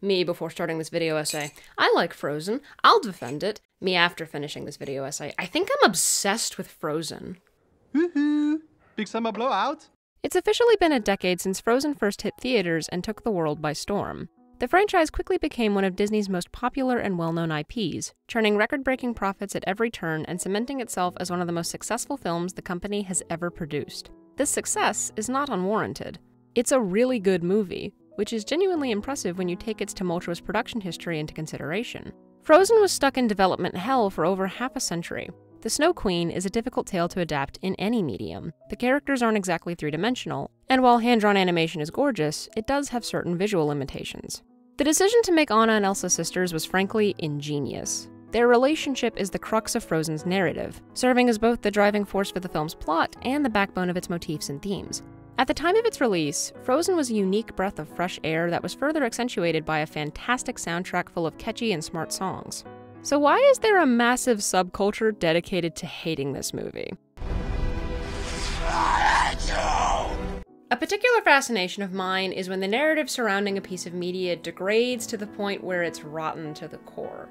Me before starting this video essay. I like Frozen. I'll defend it. Me after finishing this video essay. I think I'm obsessed with Frozen. Woohoo! Big summer blowout? It's officially been a decade since Frozen first hit theaters and took the world by storm. The franchise quickly became one of Disney's most popular and well known IPs, churning record breaking profits at every turn and cementing itself as one of the most successful films the company has ever produced. This success is not unwarranted. It's a really good movie, which is genuinely impressive when you take its tumultuous production history into consideration. Frozen was stuck in development hell for over half a century. The Snow Queen is a difficult tale to adapt in any medium. The characters aren't exactly three dimensional, and while hand drawn animation is gorgeous, it does have certain visual limitations. The decision to make Anna and Elsa sisters was frankly ingenious. Their relationship is the crux of Frozen's narrative, serving as both the driving force for the film's plot and the backbone of its motifs and themes. At the time of its release, Frozen was a unique breath of fresh air that was further accentuated by a fantastic soundtrack full of catchy and smart songs. So, why is there a massive subculture dedicated to hating this movie? A particular fascination of mine is when the narrative surrounding a piece of media degrades to the point where it's rotten to the core.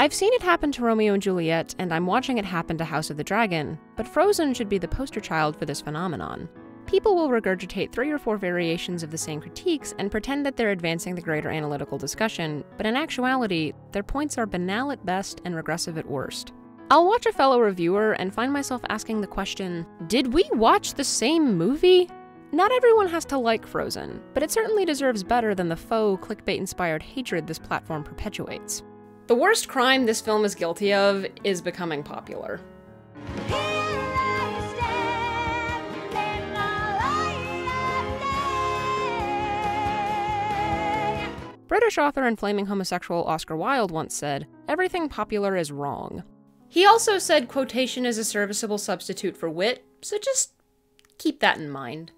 I've seen it happen to Romeo and Juliet, and I'm watching it happen to House of the Dragon, but Frozen should be the poster child for this phenomenon. People will regurgitate three or four variations of the same critiques and pretend that they're advancing the greater analytical discussion, but in actuality, their points are banal at best and regressive at worst. I'll watch a fellow reviewer and find myself asking the question Did we watch the same movie? Not everyone has to like Frozen, but it certainly deserves better than the faux clickbait inspired hatred this platform perpetuates. The worst crime this film is guilty of is becoming popular. British author and flaming homosexual Oscar Wilde once said, Everything popular is wrong. He also said quotation is a serviceable substitute for wit, so just keep that in mind.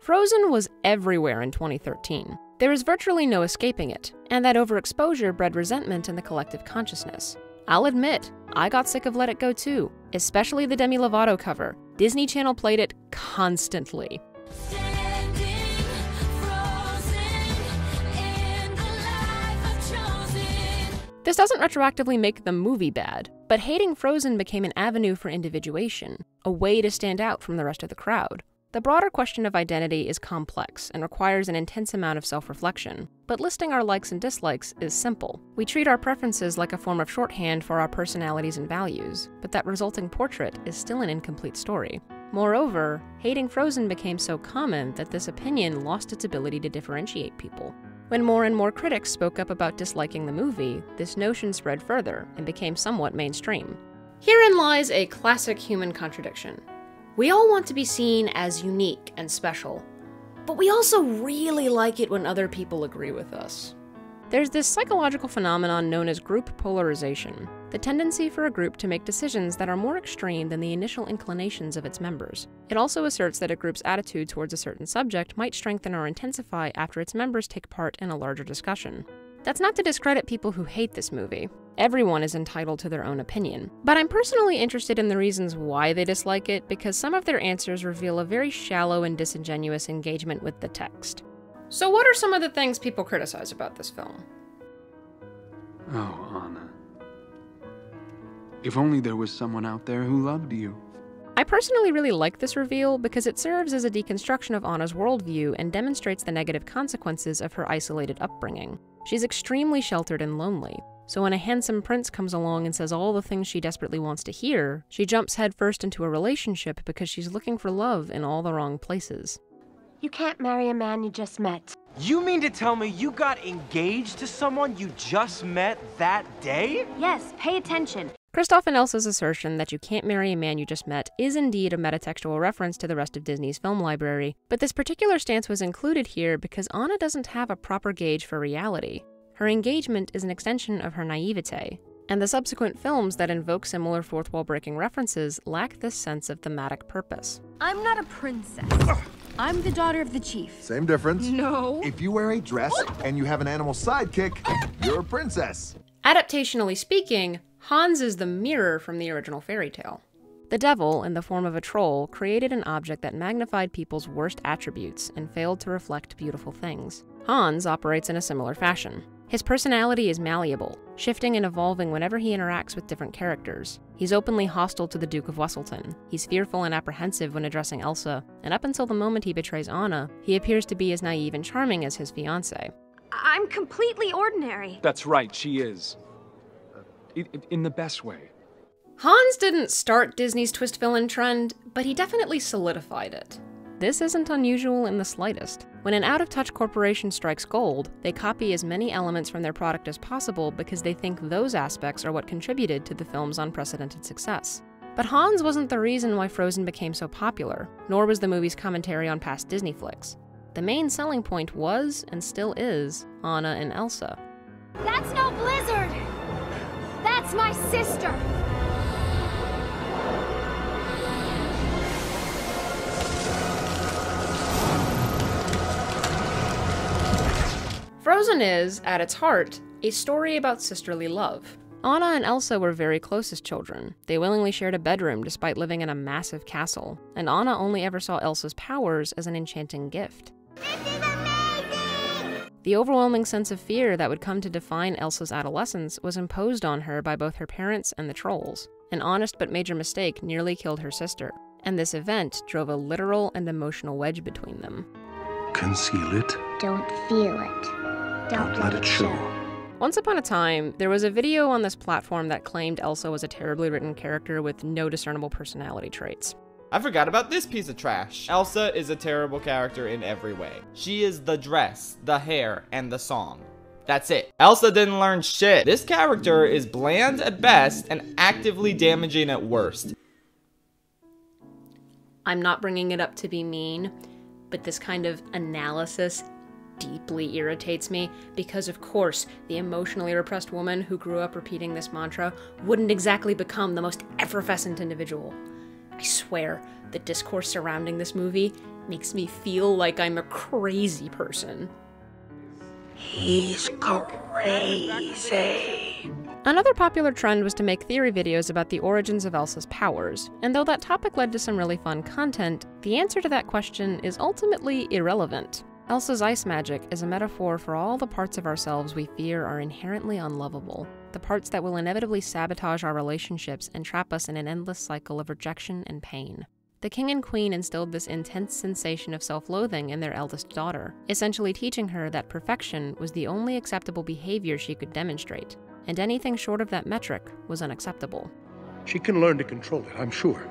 Frozen was everywhere in 2013. There is virtually no escaping it, and that overexposure bred resentment in the collective consciousness. I'll admit, I got sick of Let It Go too, especially the Demi Lovato cover. Disney Channel played it constantly. This doesn't retroactively make the movie bad, but hating Frozen became an avenue for individuation, a way to stand out from the rest of the crowd. The broader question of identity is complex and requires an intense amount of self reflection, but listing our likes and dislikes is simple. We treat our preferences like a form of shorthand for our personalities and values, but that resulting portrait is still an incomplete story. Moreover, hating Frozen became so common that this opinion lost its ability to differentiate people. When more and more critics spoke up about disliking the movie, this notion spread further and became somewhat mainstream. Herein lies a classic human contradiction. We all want to be seen as unique and special, but we also really like it when other people agree with us. There's this psychological phenomenon known as group polarization, the tendency for a group to make decisions that are more extreme than the initial inclinations of its members. It also asserts that a group's attitude towards a certain subject might strengthen or intensify after its members take part in a larger discussion. That's not to discredit people who hate this movie. Everyone is entitled to their own opinion. But I'm personally interested in the reasons why they dislike it because some of their answers reveal a very shallow and disingenuous engagement with the text. So, what are some of the things people criticize about this film? Oh, Anna. If only there was someone out there who loved you. I personally really like this reveal because it serves as a deconstruction of Anna's worldview and demonstrates the negative consequences of her isolated upbringing. She's extremely sheltered and lonely, so when a handsome prince comes along and says all the things she desperately wants to hear, she jumps headfirst into a relationship because she's looking for love in all the wrong places. You can't marry a man you just met. You mean to tell me you got engaged to someone you just met that day? Yes, pay attention. Kristoff and Elsa's assertion that you can't marry a man you just met is indeed a metatextual reference to the rest of Disney's film library, but this particular stance was included here because Anna doesn't have a proper gauge for reality. Her engagement is an extension of her naivete, and the subsequent films that invoke similar fourth wall breaking references lack this sense of thematic purpose. I'm not a princess. I'm the daughter of the chief. Same difference. No. If you wear a dress and you have an animal sidekick, you're a princess. Adaptationally speaking, Hans is the mirror from the original fairy tale. The devil, in the form of a troll, created an object that magnified people's worst attributes and failed to reflect beautiful things. Hans operates in a similar fashion. His personality is malleable, shifting and evolving whenever he interacts with different characters. He's openly hostile to the Duke of Weselton. He's fearful and apprehensive when addressing Elsa, and up until the moment he betrays Anna, he appears to be as naive and charming as his fiancée. I'm completely ordinary. That's right, she is. Uh, in the best way. Hans didn't start Disney's twist villain trend, but he definitely solidified it. This isn't unusual in the slightest. When an out of touch corporation strikes gold, they copy as many elements from their product as possible because they think those aspects are what contributed to the film's unprecedented success. But Hans wasn't the reason why Frozen became so popular, nor was the movie's commentary on past Disney flicks. The main selling point was, and still is, Anna and Elsa. That's no blizzard! That's my sister! Frozen is, at its heart, a story about sisterly love. Anna and Elsa were very close as children. They willingly shared a bedroom despite living in a massive castle, and Anna only ever saw Elsa's powers as an enchanting gift. This is amazing! The overwhelming sense of fear that would come to define Elsa's adolescence was imposed on her by both her parents and the trolls. An honest but major mistake nearly killed her sister, and this event drove a literal and emotional wedge between them. Conceal it. Don't feel it. Don't, Don't let it show. Once upon a time, there was a video on this platform that claimed Elsa was a terribly written character with no discernible personality traits. I forgot about this piece of trash. Elsa is a terrible character in every way. She is the dress, the hair, and the song. That's it. Elsa didn't learn shit. This character is bland at best and actively damaging at worst. I'm not bringing it up to be mean, but this kind of analysis deeply irritates me because, of course, the emotionally repressed woman who grew up repeating this mantra wouldn't exactly become the most effervescent individual. I swear, the discourse surrounding this movie makes me feel like I'm a crazy person. He's crazy. Another popular trend was to make theory videos about the origins of Elsa's powers, and though that topic led to some really fun content, the answer to that question is ultimately irrelevant. Elsa's ice magic is a metaphor for all the parts of ourselves we fear are inherently unlovable, the parts that will inevitably sabotage our relationships and trap us in an endless cycle of rejection and pain. The king and queen instilled this intense sensation of self loathing in their eldest daughter, essentially teaching her that perfection was the only acceptable behavior she could demonstrate, and anything short of that metric was unacceptable. She can learn to control it, I'm sure.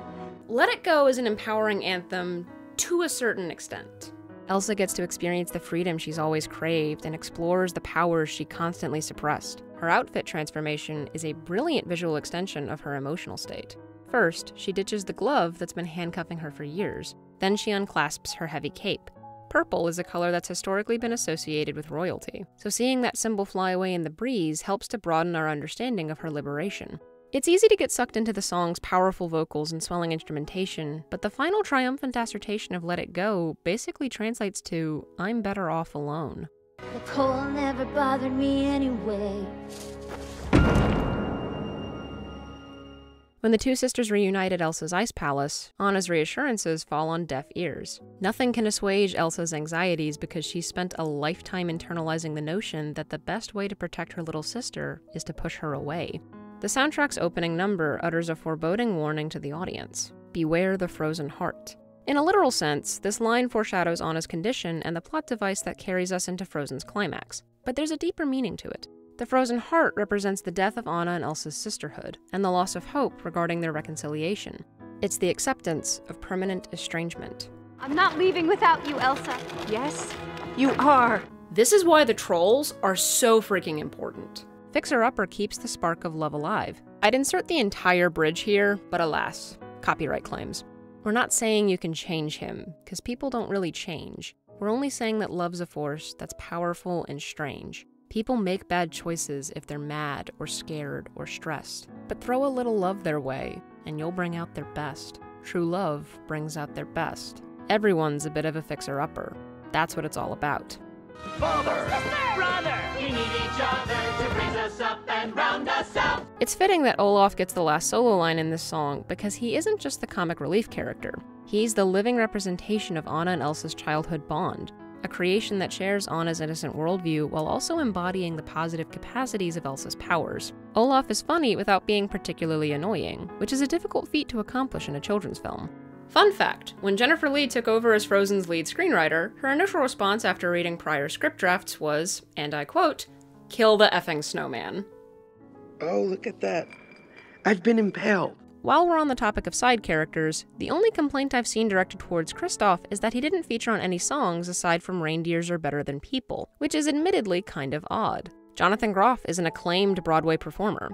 Let It Go is an empowering anthem to a certain extent. Elsa gets to experience the freedom she's always craved and explores the powers she constantly suppressed. Her outfit transformation is a brilliant visual extension of her emotional state. First, she ditches the glove that's been handcuffing her for years. Then she unclasps her heavy cape. Purple is a color that's historically been associated with royalty, so seeing that symbol fly away in the breeze helps to broaden our understanding of her liberation. It's easy to get sucked into the song's powerful vocals and swelling instrumentation, but the final triumphant assertion of Let It Go basically translates to I'm better off alone. The cold never bothered me anyway. When the two sisters reunite at Elsa's ice palace, Anna's reassurances fall on deaf ears. Nothing can assuage Elsa's anxieties because she's spent a lifetime internalizing the notion that the best way to protect her little sister is to push her away. The soundtrack's opening number utters a foreboding warning to the audience Beware the frozen heart. In a literal sense, this line foreshadows Anna's condition and the plot device that carries us into Frozen's climax. But there's a deeper meaning to it. The frozen heart represents the death of Anna and Elsa's sisterhood, and the loss of hope regarding their reconciliation. It's the acceptance of permanent estrangement. I'm not leaving without you, Elsa. Yes, you are. This is why the trolls are so freaking important. Fixer Upper keeps the spark of love alive. I'd insert the entire bridge here, but alas, copyright claims. We're not saying you can change him, because people don't really change. We're only saying that love's a force that's powerful and strange. People make bad choices if they're mad or scared or stressed. But throw a little love their way, and you'll bring out their best. True love brings out their best. Everyone's a bit of a fixer upper. That's what it's all about. Father! Brother! We need each other to raise us up and round us out. It's fitting that Olaf gets the last solo line in this song because he isn't just the comic relief character. He's the living representation of Anna and Elsa's childhood bond. a creation that shares Anna's innocent worldview while also embodying the positive capacities of Elsa's powers. Olaf is funny without being particularly annoying, which is a difficult feat to accomplish in a children's film. Fun fact when Jennifer Lee took over as Frozen's lead screenwriter, her initial response after reading prior script drafts was, and I quote, kill the effing snowman. Oh, look at that. I've been impaled. While we're on the topic of side characters, the only complaint I've seen directed towards Kristoff is that he didn't feature on any songs aside from Reindeers Are Better Than People, which is admittedly kind of odd. Jonathan Groff is an acclaimed Broadway performer.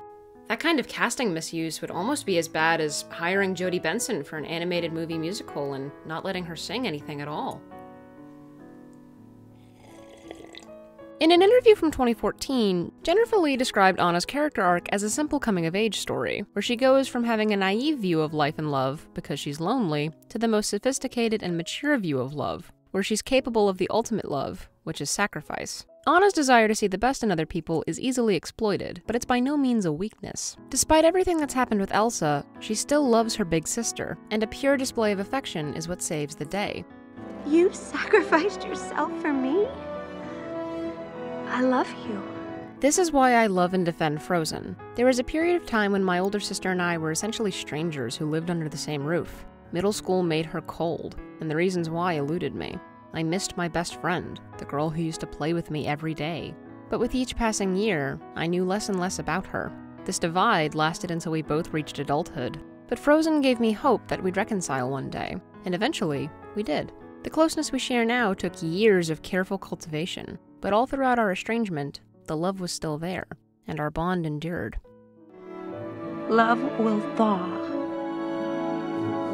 That kind of casting misuse would almost be as bad as hiring Jodi Benson for an animated movie musical and not letting her sing anything at all. In an interview from 2014, Jennifer Lee described Anna's character arc as a simple coming of age story, where she goes from having a naive view of life and love, because she's lonely, to the most sophisticated and mature view of love, where she's capable of the ultimate love, which is sacrifice. Anna's desire to see the best in other people is easily exploited, but it's by no means a weakness. Despite everything that's happened with Elsa, she still loves her big sister, and a pure display of affection is what saves the day. You sacrificed yourself for me? I love you. This is why I love and defend Frozen. There was a period of time when my older sister and I were essentially strangers who lived under the same roof. Middle school made her cold, and the reasons why eluded me. I missed my best friend, the girl who used to play with me every day. But with each passing year, I knew less and less about her. This divide lasted until we both reached adulthood. But Frozen gave me hope that we'd reconcile one day, and eventually, we did. The closeness we share now took years of careful cultivation, but all throughout our estrangement, the love was still there, and our bond endured. Love will thaw.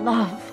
Love.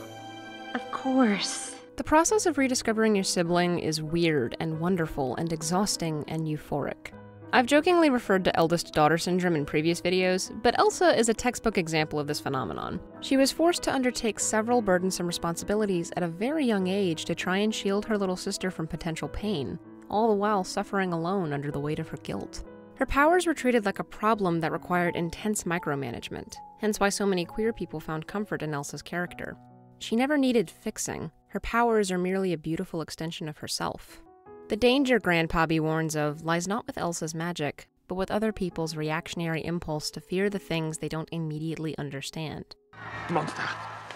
Of course. The process of rediscovering your sibling is weird and wonderful and exhausting and euphoric. I've jokingly referred to eldest daughter syndrome in previous videos, but Elsa is a textbook example of this phenomenon. She was forced to undertake several burdensome responsibilities at a very young age to try and shield her little sister from potential pain, all the while suffering alone under the weight of her guilt. Her powers were treated like a problem that required intense micromanagement, hence why so many queer people found comfort in Elsa's character. She never needed fixing, her powers are merely a beautiful extension of herself. The danger Grand Pabbie warns of lies not with Elsa's magic, but with other people's reactionary impulse to fear the things they don't immediately understand. Monster!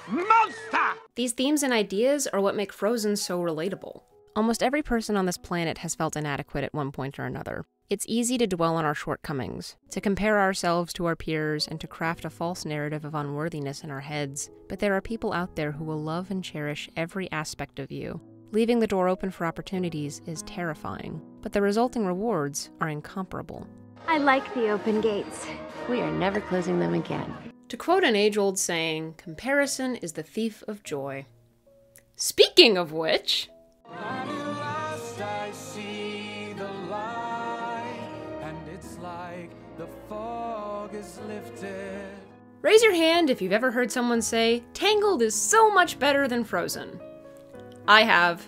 Monster! These themes and ideas are what make Frozen so relatable. Almost every person on this planet has felt inadequate at one point or another. It's easy to dwell on our shortcomings, to compare ourselves to our peers, and to craft a false narrative of unworthiness in our heads. But there are people out there who will love and cherish every aspect of you. Leaving the door open for opportunities is terrifying, but the resulting rewards are incomparable. I like the open gates. We are never closing them again. To quote an age old saying, comparison is the thief of joy. Speaking of which, Raise your hand if you've ever heard someone say, Tangled is so much better than Frozen. I have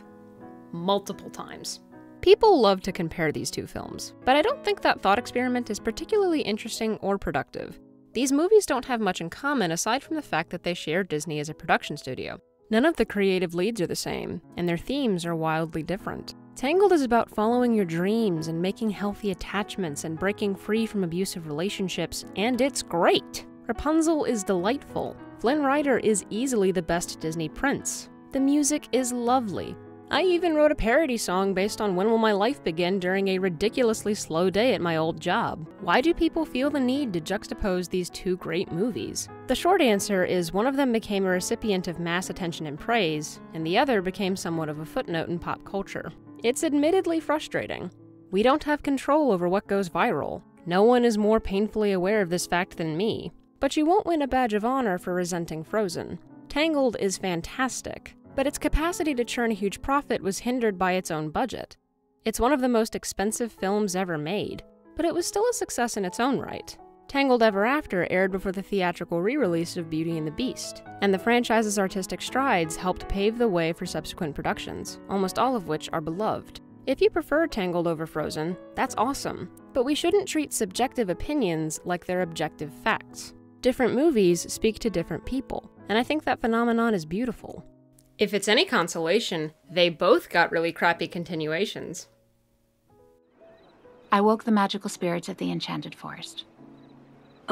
multiple times. People love to compare these two films, but I don't think that thought experiment is particularly interesting or productive. These movies don't have much in common aside from the fact that they share Disney as a production studio. None of the creative leads are the same, and their themes are wildly different. Tangled is about following your dreams and making healthy attachments and breaking free from abusive relationships, and it's great! Rapunzel is delightful. Flynn Rider is easily the best Disney prince. The music is lovely. I even wrote a parody song based on When Will My Life Begin during a ridiculously slow day at my old job. Why do people feel the need to juxtapose these two great movies? The short answer is one of them became a recipient of mass attention and praise, and the other became somewhat of a footnote in pop culture. It's admittedly frustrating. We don't have control over what goes viral. No one is more painfully aware of this fact than me. But you won't win a badge of honor for resenting Frozen. Tangled is fantastic, but its capacity to churn a huge profit was hindered by its own budget. It's one of the most expensive films ever made, but it was still a success in its own right. Tangled Ever After aired before the theatrical re release of Beauty and the Beast, and the franchise's artistic strides helped pave the way for subsequent productions, almost all of which are beloved. If you prefer Tangled over Frozen, that's awesome, but we shouldn't treat subjective opinions like they're objective facts. Different movies speak to different people, and I think that phenomenon is beautiful. If it's any consolation, they both got really crappy continuations. I woke the magical spirits of the Enchanted Forest.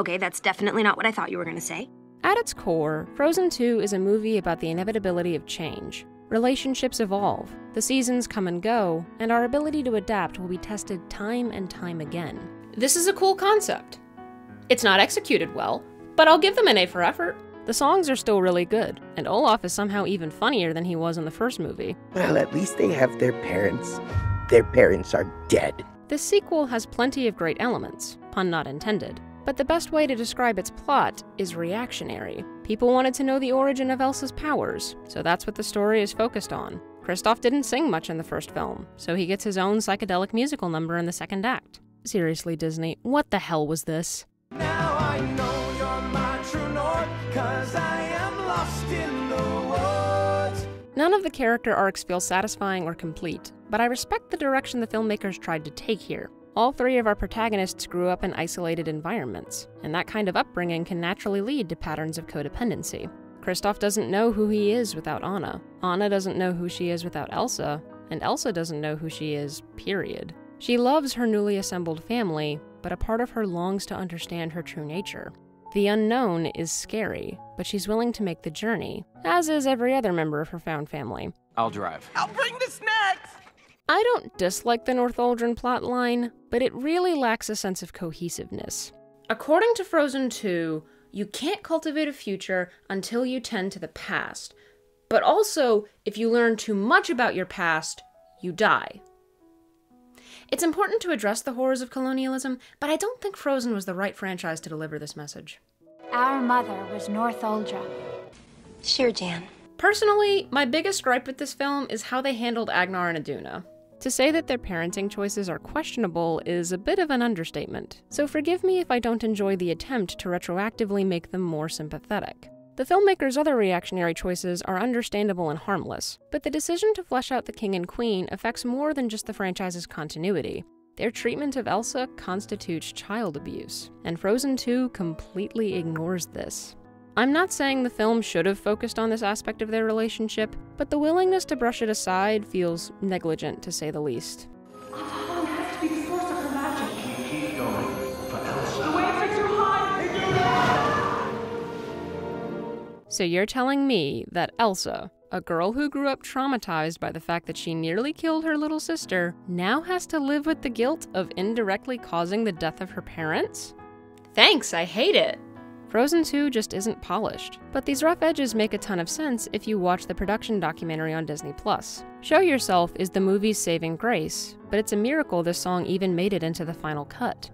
Okay, that's definitely not what I thought you were gonna say. At its core, Frozen 2 is a movie about the inevitability of change. Relationships evolve, the seasons come and go, and our ability to adapt will be tested time and time again. This is a cool concept. It's not executed well, but I'll give them an A for effort. The songs are still really good, and Olaf is somehow even funnier than he was in the first movie. Well, at least they have their parents. Their parents are dead. This sequel has plenty of great elements, pun not intended, but the best way to describe its plot is reactionary. People wanted to know the origin of Elsa's powers, so that's what the story is focused on. Kristoff didn't sing much in the first film, so he gets his own psychedelic musical number in the second act. Seriously, Disney, what the hell was this? Now I know you're my true north, cause I am lost in the woods. None of the character arcs feel satisfying or complete, but I respect the direction the filmmakers tried to take here. All three of our protagonists grew up in isolated environments, and that kind of upbringing can naturally lead to patterns of codependency. Kristoff doesn't know who he is without Anna. Anna doesn't know who she is without Elsa, and Elsa doesn't know who she is, period. She loves her newly assembled family, but a part of her longs to understand her true nature. The unknown is scary, but she's willing to make the journey, as is every other member of her found family. I'll drive. I'll bring the snacks! I don't dislike the Northuldra plotline, but it really lacks a sense of cohesiveness. According to Frozen 2, you can't cultivate a future until you tend to the past. But also, if you learn too much about your past, you die. It's important to address the horrors of colonialism, but I don't think Frozen was the right franchise to deliver this message. Our mother was North Northuldra. Sure, Jan. Personally, my biggest gripe with this film is how they handled Agnar and Iduna. To say that their parenting choices are questionable is a bit of an understatement, so forgive me if I don't enjoy the attempt to retroactively make them more sympathetic. The filmmaker's other reactionary choices are understandable and harmless, but the decision to flesh out the king and queen affects more than just the franchise's continuity. Their treatment of Elsa constitutes child abuse, and Frozen 2 completely ignores this. I'm not saying the film should have focused on this aspect of their relationship, but the willingness to brush it aside feels negligent to say the least. So you're telling me that Elsa, a girl who grew up traumatized by the fact that she nearly killed her little sister, now has to live with the guilt of indirectly causing the death of her parents? Thanks, I hate it! Frozen 2 just isn't polished, but these rough edges make a ton of sense if you watch the production documentary on Disney+. Show Yourself is the movie's saving grace, but it's a miracle this song even made it into the final cut.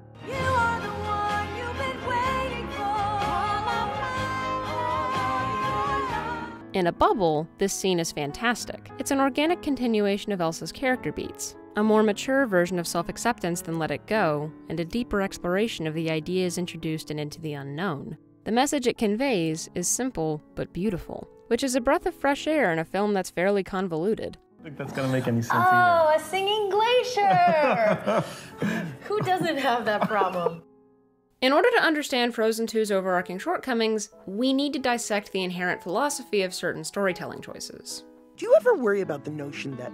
In a bubble, this scene is fantastic. It's an organic continuation of Elsa's character beats, a more mature version of self acceptance than Let It Go, and a deeper exploration of the ideas introduced in Into the Unknown. The message it conveys is simple but beautiful, which is a breath of fresh air in a film that's fairly convoluted. I think that's gonna make any sense Oh, a singing glacier! Who doesn't have that problem? In order to understand Frozen 2's overarching shortcomings, we need to dissect the inherent philosophy of certain storytelling choices. Do you ever worry about the notion that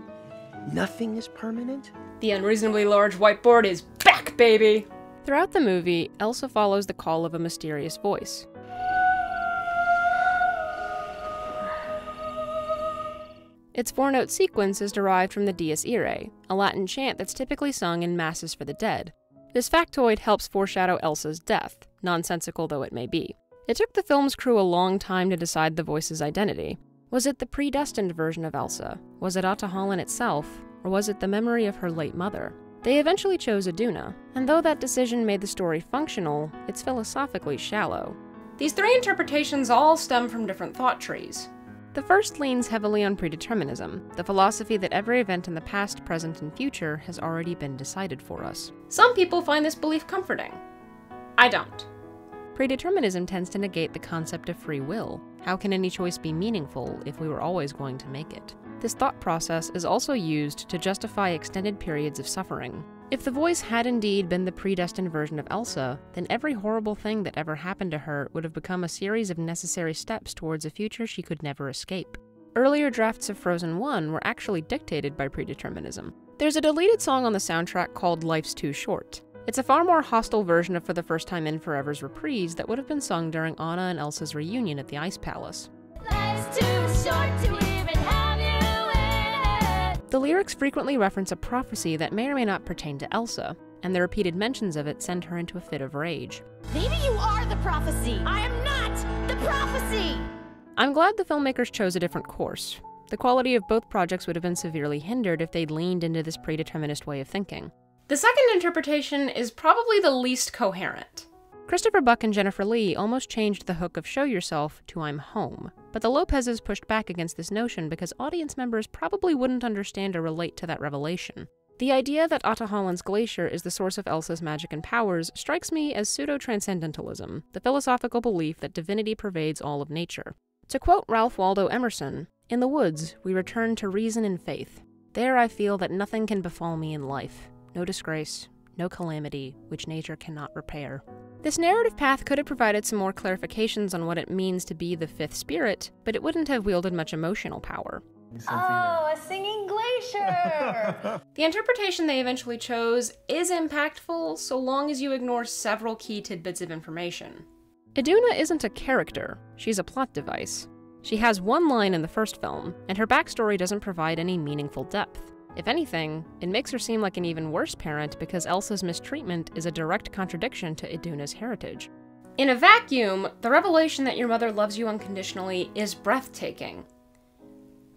nothing is permanent? The unreasonably large whiteboard is back, baby! Throughout the movie, Elsa follows the call of a mysterious voice. Its four note sequence is derived from the Dies Irae, a Latin chant that's typically sung in masses for the dead. This factoid helps foreshadow Elsa's death, nonsensical though it may be. It took the film's crew a long time to decide the voice's identity. Was it the predestined version of Elsa? Was it Ahtohallan itself? Or was it the memory of her late mother? They eventually chose Iduna, and though that decision made the story functional, it's philosophically shallow. These three interpretations all stem from different thought trees. The first leans heavily on predeterminism, the philosophy that every event in the past, present, and future has already been decided for us. Some people find this belief comforting. I don't. Predeterminism tends to negate the concept of free will. How can any choice be meaningful if we were always going to make it? This thought process is also used to justify extended periods of suffering. If the voice had indeed been the predestined version of Elsa, then every horrible thing that ever happened to her would have become a series of necessary steps towards a future she could never escape. Earlier drafts of Frozen 1 were actually dictated by predeterminism. There's a deleted song on the soundtrack called Life's Too Short. It's a far more hostile version of For the First Time in Forever's reprise that would have been sung during Anna and Elsa's reunion at the Ice Palace. The lyrics frequently reference a prophecy that may or may not pertain to Elsa, and the repeated mentions of it send her into a fit of rage. Maybe you are the prophecy. I am not the prophecy. I'm glad the filmmakers chose a different course. The quality of both projects would have been severely hindered if they'd leaned into this predeterminist way of thinking. The second interpretation is probably the least coherent. Christopher Buck and Jennifer Lee almost changed the hook of Show Yourself to I'm Home, but the Lopezes pushed back against this notion because audience members probably wouldn't understand or relate to that revelation. The idea that Ahtohallan's glacier is the source of Elsa's magic and powers strikes me as pseudo transcendentalism, the philosophical belief that divinity pervades all of nature. To quote Ralph Waldo Emerson, In the woods, we return to reason and faith. There I feel that nothing can befall me in life, no disgrace, no calamity, which nature cannot repair. This narrative path could have provided some more clarifications on what it means to be the fifth spirit, but it wouldn't have wielded much emotional power. Oh, a singing glacier! The interpretation they eventually chose is impactful so long as you ignore several key tidbits of information. Iduna isn't a character, she's a plot device. She has one line in the first film, and her backstory doesn't provide any meaningful depth. If anything, it makes her seem like an even worse parent because Elsa's mistreatment is a direct contradiction to Iduna's heritage. In a vacuum, the revelation that your mother loves you unconditionally is breathtaking.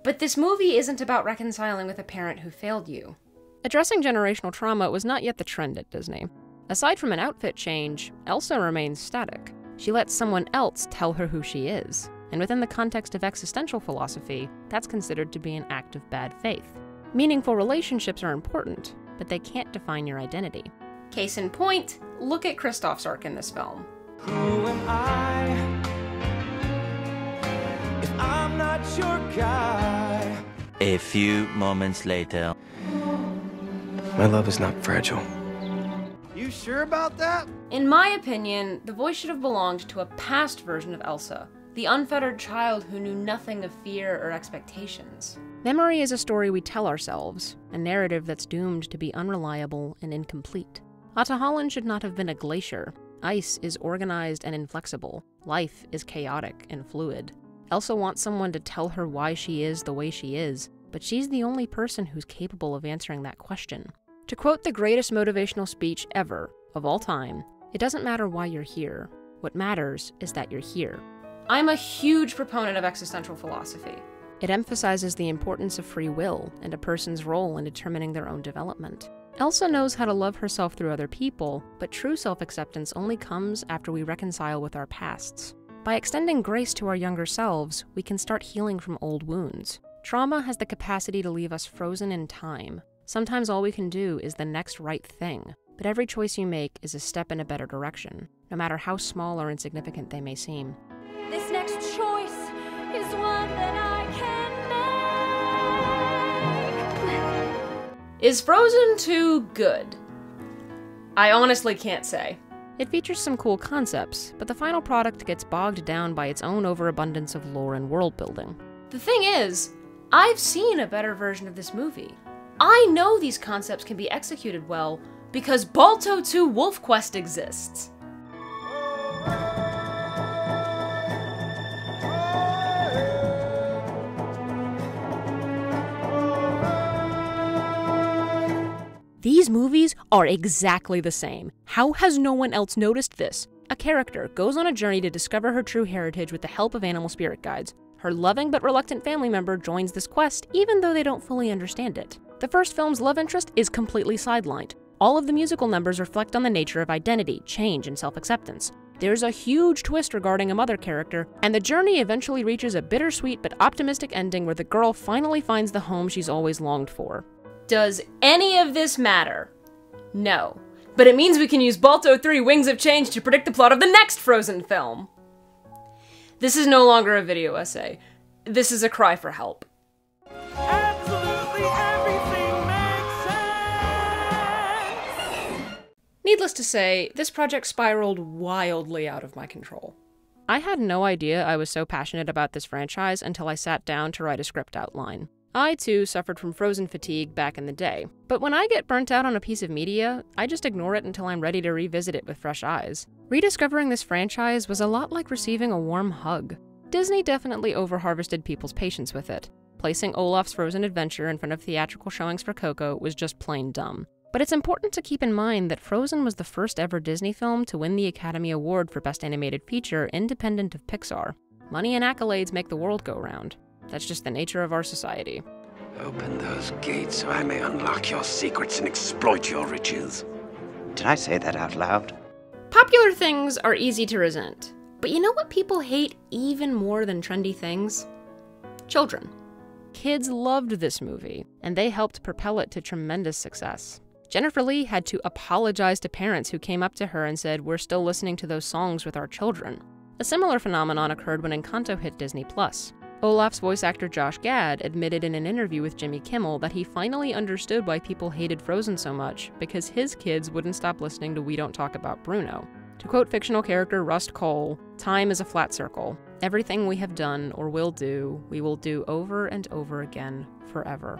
But this movie isn't about reconciling with a parent who failed you. Addressing generational trauma was not yet the trend at Disney. Aside from an outfit change, Elsa remains static. She lets someone else tell her who she is, and within the context of existential philosophy, that's considered to be an act of bad faith. Meaningful relationships are important, but they can't define your identity. Case in point, look at Kristoff's arc in this film. Who am I? If I'm not your guy. A few moments later. My love is not fragile. You sure about that? In my opinion, the voice should have belonged to a past version of Elsa, the unfettered child who knew nothing of fear or expectations. Memory is a story we tell ourselves, a narrative that's doomed to be unreliable and incomplete. Ahtohallan should not have been a glacier. Ice is organized and inflexible. Life is chaotic and fluid. Elsa wants someone to tell her why she is the way she is, but she's the only person who's capable of answering that question. To quote the greatest motivational speech ever, of all time, it doesn't matter why you're here. What matters is that you're here. I'm a huge proponent of existential philosophy. It emphasizes the importance of free will and a person's role in determining their own development. Elsa knows how to love herself through other people, but true self acceptance only comes after we reconcile with our pasts. By extending grace to our younger selves, we can start healing from old wounds. Trauma has the capacity to leave us frozen in time. Sometimes all we can do is the next right thing, but every choice you make is a step in a better direction, no matter how small or insignificant they may seem. Is Frozen 2 good? I honestly can't say. It features some cool concepts, but the final product gets bogged down by its own overabundance of lore and world building. The thing is, I've seen a better version of this movie. I know these concepts can be executed well because Balto 2 Wolf Quest exists. Are exactly the same. How has no one else noticed this? A character goes on a journey to discover her true heritage with the help of animal spirit guides. Her loving but reluctant family member joins this quest even though they don't fully understand it. The first film's love interest is completely sidelined. All of the musical numbers reflect on the nature of identity, change, and self acceptance. There's a huge twist regarding a mother character, and the journey eventually reaches a bittersweet but optimistic ending where the girl finally finds the home she's always longed for. Does any of this matter? No. But it means we can use Balto 3 Wings of Change to predict the plot of the next Frozen film. This is no longer a video essay. This is a cry for help. Absolutely everything makes sense. Needless to say, this project spiraled wildly out of my control. I had no idea I was so passionate about this franchise until I sat down to write a script outline. I too suffered from frozen fatigue back in the day, but when I get burnt out on a piece of media, I just ignore it until I'm ready to revisit it with fresh eyes. Rediscovering this franchise was a lot like receiving a warm hug. Disney definitely overharvested people's patience with it. Placing Olaf's Frozen Adventure in front of theatrical showings for Coco was just plain dumb. But it's important to keep in mind that Frozen was the first ever Disney film to win the Academy Award for Best Animated Feature independent of Pixar. Money and accolades make the world go round. That's just the nature of our society. Open those gates so I may unlock your secrets and exploit your riches. Did I say that out loud? Popular things are easy to resent. But you know what people hate even more than trendy things? Children. Kids loved this movie, and they helped propel it to tremendous success. Jennifer Lee had to apologize to parents who came up to her and said, We're still listening to those songs with our children. A similar phenomenon occurred when Encanto hit Disney Plus. Olaf's voice actor Josh Gad admitted in an interview with Jimmy Kimmel that he finally understood why people hated Frozen so much because his kids wouldn't stop listening to We Don't Talk About Bruno. To quote fictional character Rust Cohle, time is a flat circle. Everything we have done or will do, we will do over and over again forever.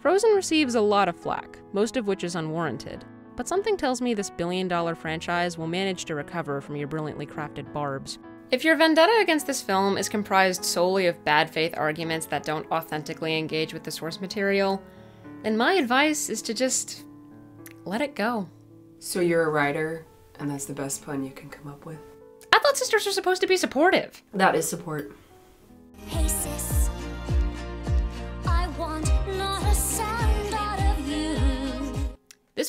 Frozen receives a lot of flack, most of which is unwarranted. But something tells me this billion dollar franchise will manage to recover from your brilliantly crafted barbs. If your vendetta against this film is comprised solely of bad faith arguments that don't authentically engage with the source material, then my advice is to just let it go. So you're a writer, and that's the best pun you can come up with? I thought sisters are supposed to be supportive. That is support.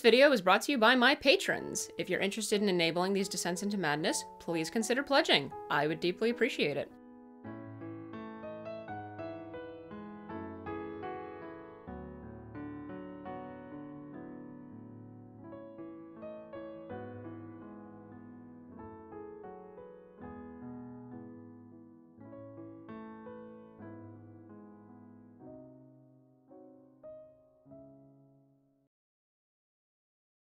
Video is brought to you by my patrons. If you're interested in enabling these descents into madness, please consider pledging. I would deeply appreciate it.